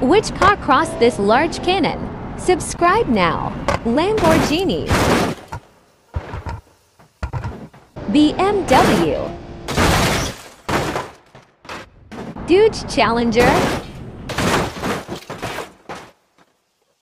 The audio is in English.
Which car crossed this large cannon? Subscribe now. Lamborghini. BMW. Dodge Challenger.